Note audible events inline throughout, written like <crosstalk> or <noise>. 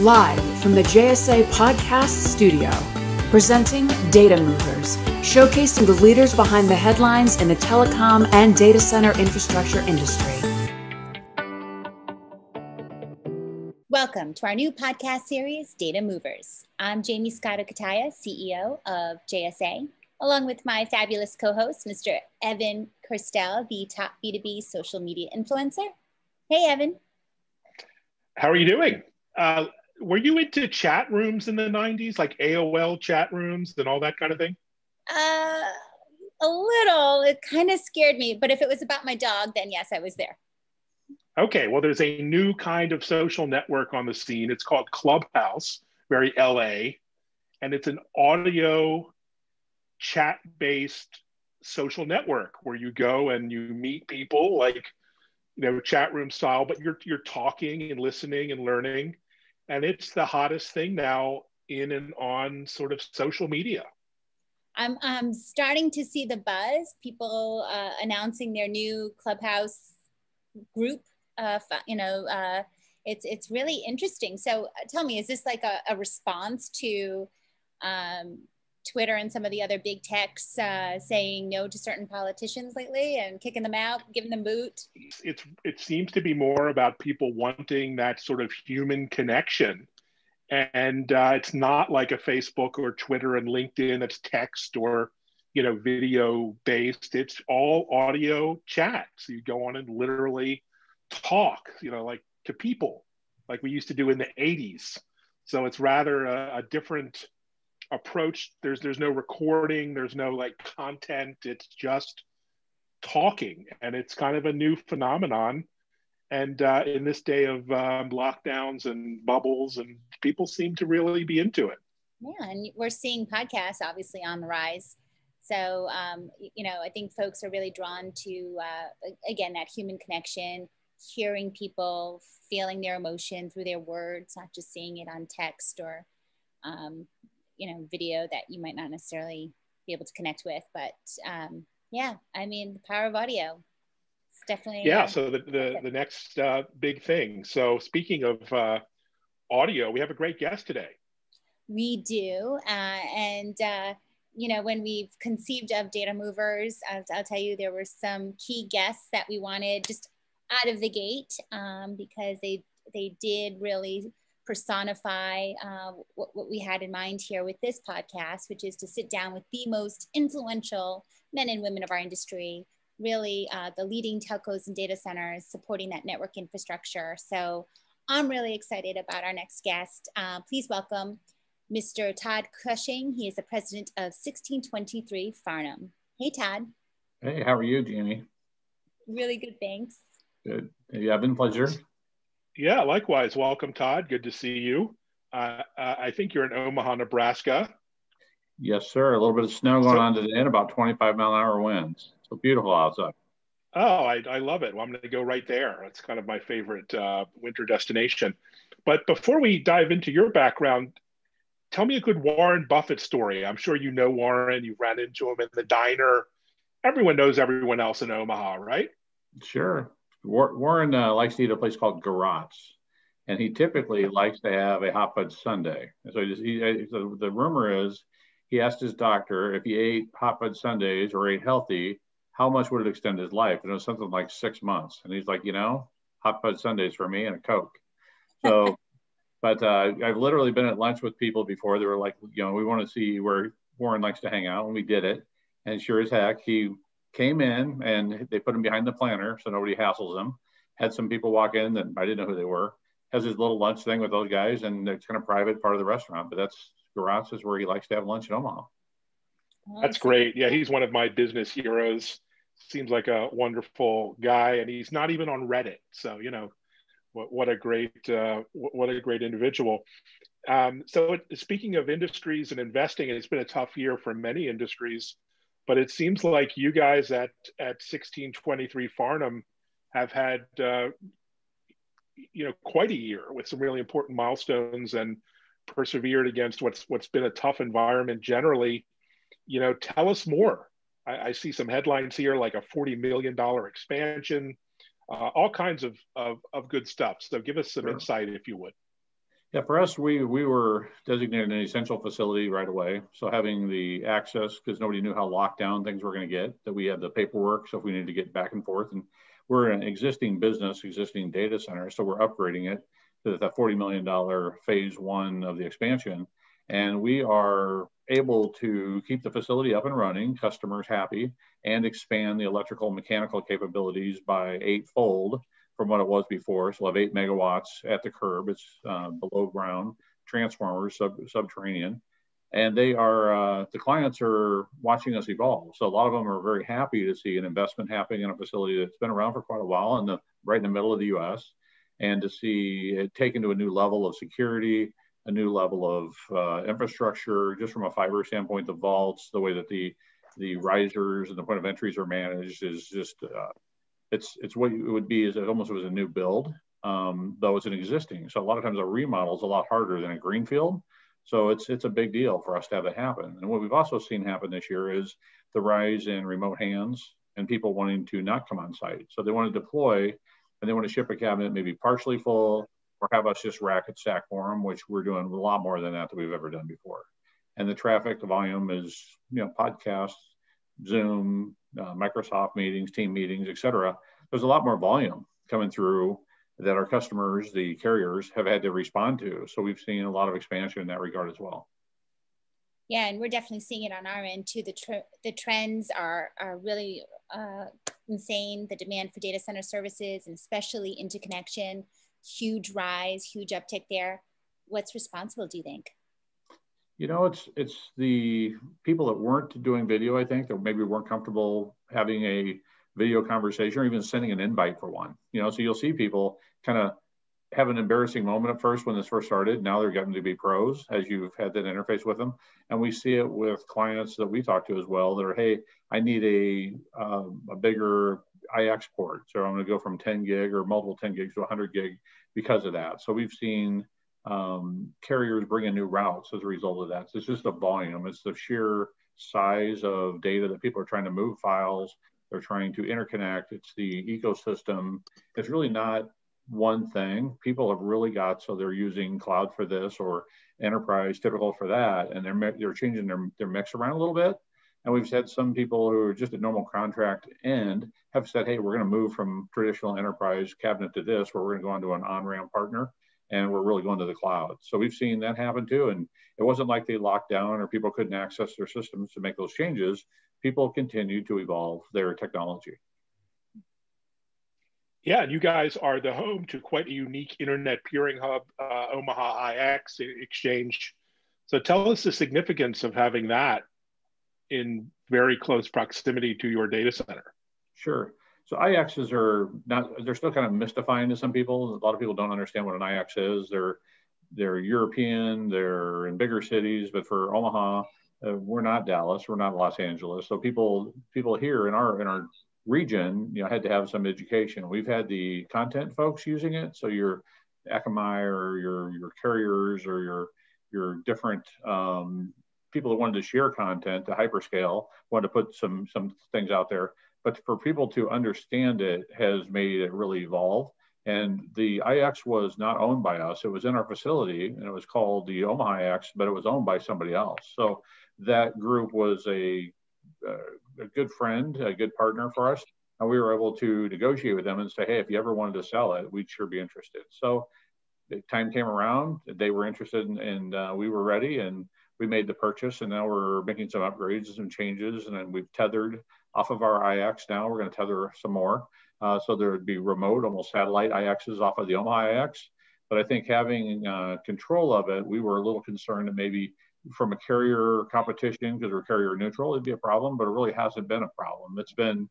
Live from the JSA Podcast Studio, presenting Data Movers, showcasing the leaders behind the headlines in the telecom and data center infrastructure industry. Welcome to our new podcast series, Data Movers. I'm Jaymie Scotto Cutaia, CEO of JSA, along with my fabulous co host, Mr. Evan Kirstel, the top B2B social media influencer. Hey, Evan. How are you doing? Uh, were you into chat rooms in the 90s, like AOL chat rooms and all that kind of thing? Uh, a little. It kind of scared me, but if it was about my dog, then yes, I was there. Okay, well, there's a new kind of social network on the scene. It's called Clubhouse, very LA, and it's an audio chat based social network where you go and you meet people like you know chat room style but you're you're talking and listening and learning and it's the hottest thing now in and on sort of social media. I'm, I'm starting to see the buzz people uh, announcing their new clubhouse group uh, you know uh, it's it's really interesting. So uh, tell me is this like a, a response to um, Twitter and some of the other big techs uh, saying no to certain politicians lately and kicking them out, giving them boot? It's it seems to be more about people wanting that sort of human connection, and uh, it's not like a Facebook or Twitter and LinkedIn that's text or you know video based. It's all audio chat. So you go on and literally talk, you know, like to people, like we used to do in the '80s. So it's rather a, a different approach there's there's no recording there's no like content it's just talking and it's kind of a new phenomenon. And uh, in this day of um, lockdowns and bubbles and people seem to really be into it. Yeah and we're seeing podcasts obviously on the rise. So um, you know i think folks are really drawn to uh, again that human connection hearing people feeling their emotion through their words not just seeing it on text or um, you know video that you might not necessarily be able to connect with but um, yeah i mean the power of audio it's definitely yeah uh, so the the, the next uh, big thing. So speaking of uh, audio we have a great guest today. We do uh, and uh, you know when we've conceived of data movers I'll, I'll, tell you there were some key guests that we wanted just out of the gate um, because they they did really personify uh, what, what, we had in mind here with this podcast, which is to sit down with the most influential men and women of our industry, really uh, the leading telcos and data centers supporting that network infrastructure. So I'm really excited about our next guest. Uh, please welcome Mr. Todd Cushing. He is the president of 1623 Farnam. Hey, Todd. Hey, how are you, Jaymie? Really good, thanks. Good. Yeah, been pleasure. Yeah, likewise. Welcome, Todd. Good to see you. Uh, uh, I think you're in Omaha, Nebraska. Yes, sir. A little bit of snow going so, on today and about 25 mile an hour winds. So beautiful outside. Oh, I, I love it. Well, I'm going to go right there. It's kind of my favorite uh, winter destination. But before we dive into your background, tell me a good Warren Buffett story. I'm sure you know Warren. You ran into him in the diner. Everyone knows everyone else in Omaha, right? Sure. Warren uh, likes to eat a place called Gorat's, and he typically likes to have a hot fudge sundae. So, just, he, so the rumor is he asked his doctor if he ate hot fudge sundaes or ate healthy, how much would it extend his life? And it was something like six months. And he's like, you know, hot fudge sundaes for me and a Coke. So, <laughs> but uh, I've literally been at lunch with people before. They were like, you know, we want to see where Warren likes to hang out, and we did it. And sure as heck, he came in and they put him behind the planter so nobody hassles him. Had some people walk in that I didn't know who they were. Has his little lunch thing with those guys, and it's kind of private part of the restaurant. But that's Gorat's is where he likes to have lunch in Omaha. That's great. Yeah, he's one of my business heroes. Seems like a wonderful guy, and he's not even on Reddit. So you know, what, what a great uh, what a great individual. Um, so speaking of industries and investing, it's been a tough year for many industries but it seems like you guys at at 1623 Farnam have had uh, you know quite a year with some really important milestones and persevered against what's what's been a tough environment generally. You know, tell us more. I, I see some headlines here like a 40 million dollar expansion, uh, all kinds of, of, of good stuff. So give us some sure. insight if you would. Yeah, for us, we we were designated an essential facility right away. So having the access, because nobody knew how locked down things were going to get, that we had the paperwork. So if we needed to get back and forth, and we're an existing business, existing data center, so we're upgrading it to the $40 million phase one of the expansion. And we are able to keep the facility up and running, customers happy, and expand the electrical mechanical capabilities by eightfold from what it was before. So we'll have eight megawatts at the curb. It's uh, below ground transformers, sub, subterranean. And they are, uh, the clients are watching us evolve. So a lot of them are very happy to see an investment happening in a facility that's been around for quite a while in the right in the middle of the US and to see it taken to a new level of security, a new level of uh, infrastructure, just from a fiber standpoint, the vaults, the way that the the risers and the point of entries are managed is just uh, it's it's what it would be is it almost was a new build, um, though it's an existing. So a lot of times a remodel is a lot harder than a greenfield. So it's it's a big deal for us to have it happen. And what we've also seen happen this year is the rise in remote hands and people wanting to not come on site. So they want to deploy and they want to ship a cabinet maybe partially full or have us just rack and stack for them, which we're doing a lot more than that that we've ever done before. And the traffic, the volume is, you know, podcasts, Zoom, uh, Microsoft meetings, team meetings, et cetera, there's a lot more volume coming through that our customers, the carriers, have had to respond to. So we've seen a lot of expansion in that regard as well. Yeah, and we're definitely seeing it on our end too. The, tr- the trends are, are really uh, insane. The demand for data center services and especially interconnection, huge rise, huge uptick there. What's responsible, do you think? You know, it's it's the people that weren't doing video, I think, that maybe weren't comfortable having a video conversation or even sending an invite for one. You know, so you'll see people kind of have an embarrassing moment at first when this first started. Now they're getting to be pros as you've had that interface with them. And we see it with clients that we talk to as well that are, hey, I need a, um, a bigger IX port. So I'm going to go from 10 gig or multiple 10 gigs to 100 gig because of that. So we've seen um, carriers bring in new routes as a result of that. So it's just the volume, it's the sheer size of data that people are trying to move files. They're trying to interconnect. It's the ecosystem. It's really not one thing. People have really got so they're using cloud for this or enterprise typical for that, and they're they're changing their their mix around a little bit. And we've had some people who are just a normal contract end have said, hey, we're going to move from traditional enterprise cabinet to this, where we're going to go onto an on-ramp partner and we're really going to the cloud. So we've seen that happen too. And it wasn't like they locked down or people couldn't access their systems to make those changes. People continue to evolve their technology. Yeah, and you guys are the home to quite a unique internet peering hub, uh, Omaha IX Exchange. So tell us the significance of having that in very close proximity to your data center. Sure. So IXs are not, they're still kind of mystifying to some people. A lot of people don't understand what an IX is. They're, they're European, they're in bigger cities, but for Omaha, uh, we're not Dallas, we're not Los Angeles. So people, people here in our, in our region, you know, had to have some education. We've had the content folks using it. So your Akamai or your, your carriers or your, your different um, people that wanted to share content to hyperscale, wanted to put some, some things out there but for people to understand it has made it really evolve. And the IX was not owned by us. It was in our facility and it was called the Omaha IX, but it was owned by somebody else. So that group was a, a good friend, a good partner for us. And we were able to negotiate with them and say, hey, if you ever wanted to sell it, we'd sure be interested. So the time came around, they were interested and, and uh, we were ready and we made the purchase and now we're making some upgrades and some changes and then we've tethered off of our IX now. We're going to tether some more. Uh, so there would be remote, almost satellite IXs off of the Omaha IX. But I think having uh, control of it, we were a little concerned that maybe from a carrier competition, because we're carrier neutral, it'd be a problem, but it really hasn't been a problem. It's been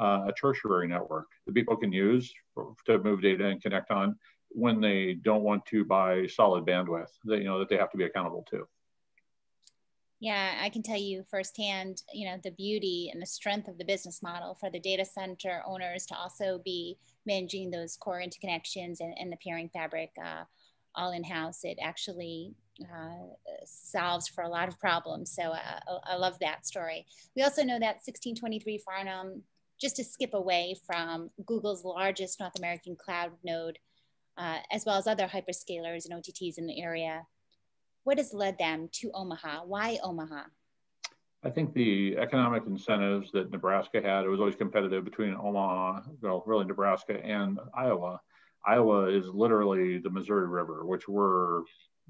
uh, a tertiary network that people can use for, to move data and connect on when they don't want to buy solid bandwidth that you know that they have to be accountable to. Yeah, I can tell you firsthand, you know, the beauty and the strength of the business model for the data center owners to also be managing those core interconnections and, and the peering fabric uh, all in-house. It actually uh, solves for a lot of problems. So uh, I love that story. We also know that 1623 Farnam, just to skip away from Google's largest North American cloud node, uh, as well as other hyperscalers and OTTs in the area. What has led them to Omaha? Why Omaha? I think the economic incentives that Nebraska had, it was always competitive between Omaha, well, really Nebraska and Iowa. Iowa is literally the Missouri River, which we're,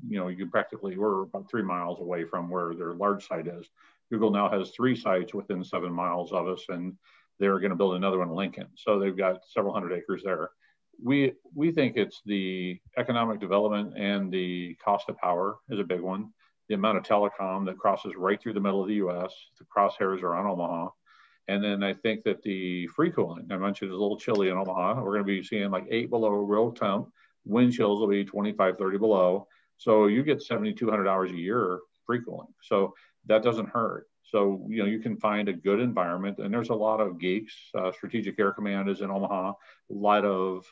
you know, you practically, we're about three miles away from where their large site is. Google now has three sites within seven miles of us, and they're going to build another one in Lincoln. So they've got several hundred acres there. We, we think it's the economic development and the cost of power is a big one the amount of telecom that crosses right through the middle of the US. The crosshairs are on Omaha. And then I think that the free cooling, I mentioned is a little chilly in Omaha. We're going to be seeing like eight below real temp. Wind chills will be 25, 30 below. So you get 7,200 hours a year free cooling. So that doesn't hurt. So, you know, you can find a good environment and there's a lot of geeks. Uh, Strategic Air Command is in Omaha, a lot of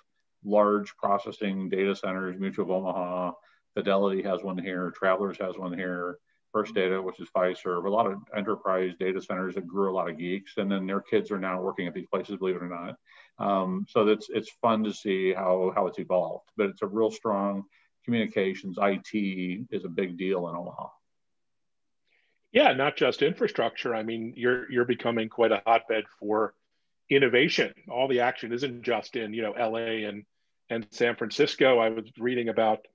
large processing data centers, Mutual of Omaha, Fidelity has one here, Travelers has one here, First Data, which is Fiserv, a lot of enterprise data centers that grew a lot of geeks, and then their kids are now working at these places, believe it or not. Um, so it's it's fun to see how how it's evolved, but it's a real strong communications. IT is a big deal in Omaha. Yeah, not just infrastructure. I mean, you're you're becoming quite a hotbed for innovation. All the action isn't just in you know LA and and San Francisco. I was reading about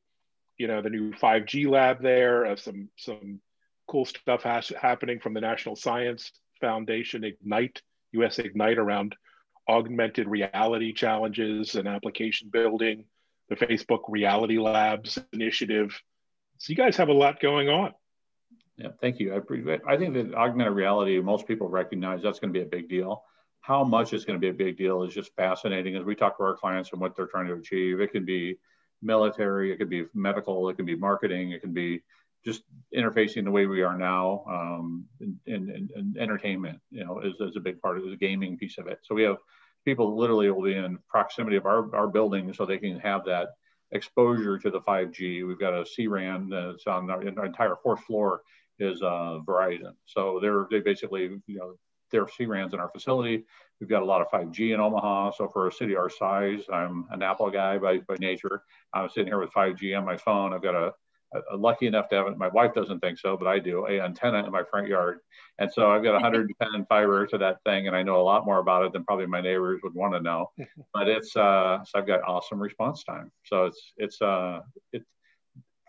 you know the new 5G lab there, uh, some some cool stuff has, happening from the National Science Foundation Ignite, US Ignite around augmented reality challenges and application building, the Facebook Reality Labs initiative. So you guys have a lot going on. Yeah, thank you. I, I think that augmented reality, most people recognize that's going to be a big deal. How much it's going to be a big deal is just fascinating as we talk to our clients and what they're trying to achieve. It can be military, it could be medical, it can be marketing, it can be just interfacing the way we are now um, and, entertainment, you know, is, is a big part of the gaming piece of it. So we have people literally will be in proximity of our, our building so they can have that exposure to the 5G. We've got a CRAN that's on our, our entire fourth floor is uh, Verizon. So they're they basically you know their CRANs in our facility. We've got a lot of 5G in Omaha. So for a city our size, I'm an Apple guy by, by nature. I'm sitting here with 5G on my phone. I've got a, a, a lucky enough to have it. My wife doesn't think so, but I do. A antenna in my front yard, and so I've got 110 fiber to that thing, and I know a lot more about it than probably my neighbors would want to know. <laughs> but it's uh, so I've got awesome response time. So it's it's uh it's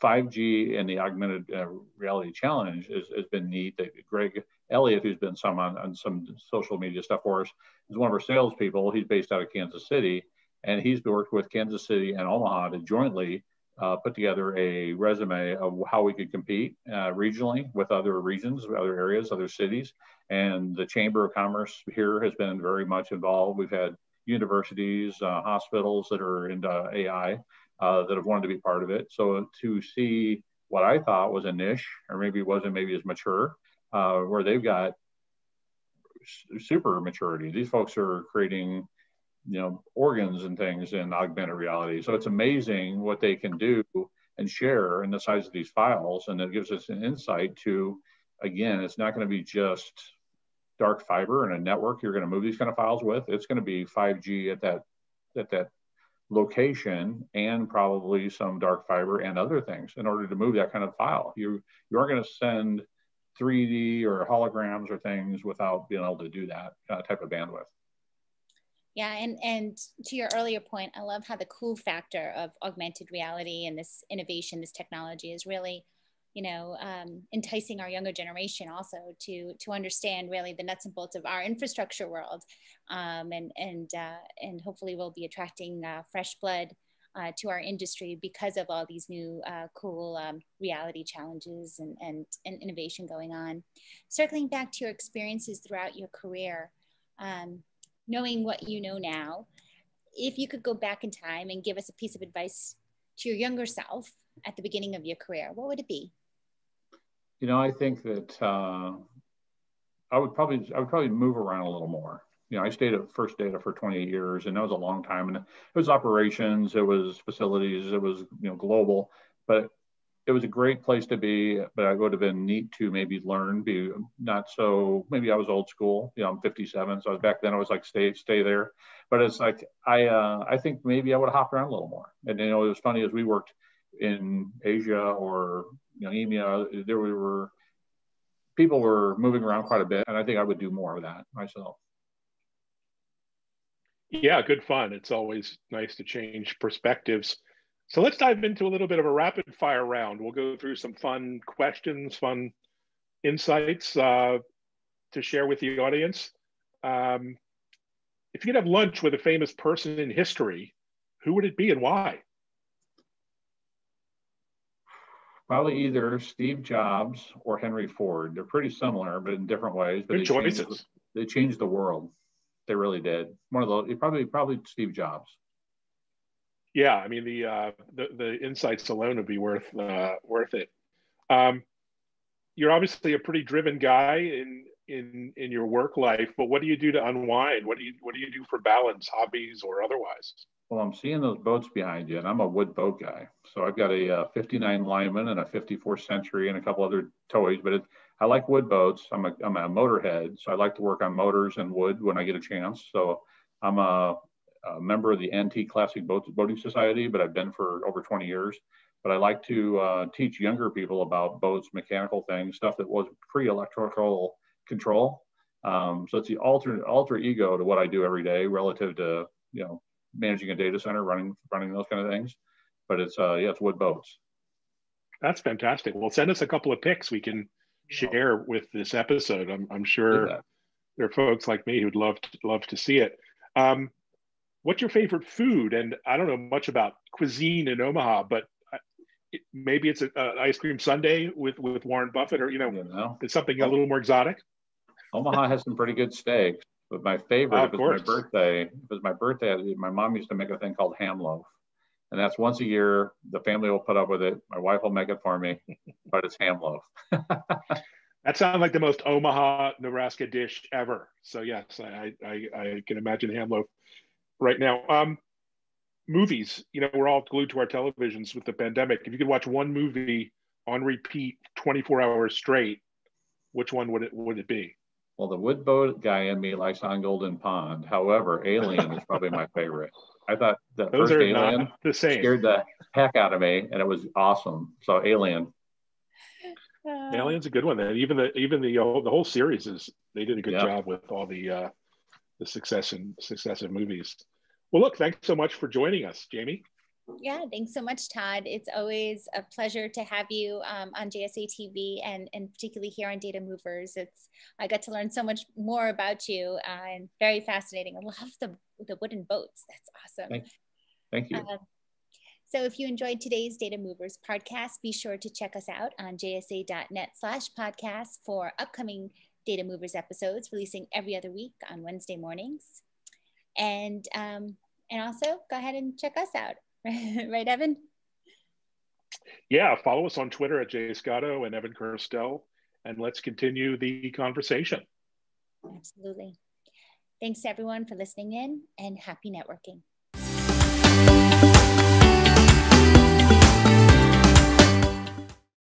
5G and the augmented uh, reality challenge is, has been neat. Greg Elliott, who's been some on, on some social media stuff for us, is one of our salespeople. He's based out of Kansas City, and he's worked with Kansas City and Omaha to jointly uh, put together a resume of how we could compete uh, regionally with other regions, other areas, other cities. And the Chamber of Commerce here has been very much involved. We've had universities, uh, hospitals that are into AI uh, that have wanted to be part of it. So to see what I thought was a niche, or maybe wasn't maybe as mature, uh, where they've got super maturity. These folks are creating, you know, organs and things in augmented reality. So it's amazing what they can do and share in the size of these files, and it gives us an insight to, again, it's not going to be just dark fiber and a network you're going to move these kind of files with. It's going to be 5G at that at that location and probably some dark fiber and other things in order to move that kind of file. You you aren't going to send 3D or holograms or things without being able to do that uh, type of bandwidth. Yeah, and and to your earlier point, I love how the cool factor of augmented reality and this innovation, this technology is really, you know, um, enticing our younger generation also to to understand really the nuts and bolts of our infrastructure world, um, and and uh, and hopefully we'll be attracting uh, fresh blood uh, to our industry because of all these new uh, cool um, reality challenges and, and, and, innovation going on. Circling back to your experiences throughout your career, um, knowing what you know now, if you could go back in time and give us a piece of advice to your younger self at the beginning of your career, what would it be? You know, I think that uh, I would probably I would probably move around a little more you know, I stayed at First Data for 28 years, and that was a long time. And it was operations, it was facilities, it was you know global. But it was a great place to be, but I would have been neat to maybe learn, be not so, maybe I was old school, you know, I'm 57. So I was back then I was like, stay, stay there. But it's like, I, uh, I think maybe I would have hopped around a little more. And, you know, it was funny as we worked in Asia or, you know, EMEA, there we were, people were moving around quite a bit. And I think I would do more of that myself. Yeah, good fun. It's always nice to change perspectives. So let's dive into a little bit of a rapid fire round. We'll go through some fun questions, fun insights uh, to share with the audience. Um, if you could have lunch with a famous person in history, who would it be and why? Probably either Steve Jobs or Henry Ford. They're pretty similar, but in different ways. But Good they choices. Changed, they changed the world. They really did. One of those, probably probably Steve Jobs yeah, I mean the uh, the, the insights alone would be worth uh, worth it. Um, you're obviously a pretty driven guy in in in your work life, but what do you do to unwind? What do you what do you do for balance, hobbies or otherwise? Well, I'm seeing those boats behind you, and I'm a wood boat guy. So I've got a uh, 59 Lyman and a 54 Century and a couple other toys, but it, I like wood boats. I'm a I'm a motorhead, so I like to work on motors and wood when I get a chance. So I'm a a member of the Antique Classic Boat, Boating Society, but I've been for over 20 years. But I like to uh, teach younger people about boats, mechanical things, stuff that was pre-electrical control. Um, so it's the alter alter ego to what I do every day relative to you know managing a data center, running running those kind of things. But it's uh, yeah, it's wood boats. That's fantastic. Well, send us a couple of pics we can share with this episode. I'm, I'm sure there are folks like me who'd love to, love to see it. Um, what's your favorite food? And I don't know much about cuisine in Omaha, but it, maybe it's an ice cream sundae with with Warren Buffett, or you know, you know, it's something a little more exotic. Omaha has some pretty good steaks, but my <laughs> favorite, if it's my birthday, if it's my birthday, my mom used to make a thing called ham loaf. And that's once a year. The family will put up with it. My wife will make it for me, <laughs> but it's ham loaf. <laughs> that sounds like the most Omaha, Nebraska dish ever. So yes, I, I, I can imagine ham loaf right now. Um, movies, you know, we're all glued to our televisions with the pandemic. If you could watch one movie on repeat 24 hours straight, which one would it would it be? Well, the wood boat guy in me likes on Golden Pond. However, Alien is probably my favorite. I thought the Those first Alien the same. scared the heck out of me, and it was awesome. So Alien. Uh, Alien's a good one. And even the even the uh, the whole series is they did a good job with all the uh, the success and successive movies. Well, look, thanks so much for joining us, Jaymie. Yeah, thanks so much, Todd. It's always a pleasure to have you um, on JSA TV and, and particularly here on Data Movers. It's I got to learn so much more about you uh, and very fascinating. I love the, the wooden boats. That's awesome. Thank, thank you. Uh, so if you enjoyed today's Data Movers podcast, be sure to check us out on jsa.net slash podcast for upcoming Data Movers episodes, releasing every other week on Wednesday mornings. And um, and also go ahead and check us out, <laughs> right, Evan? Yeah, follow us on Twitter at Jay Scotto and Evan Kirstel, and let's continue the conversation. Absolutely. Thanks everyone for listening in, and happy networking.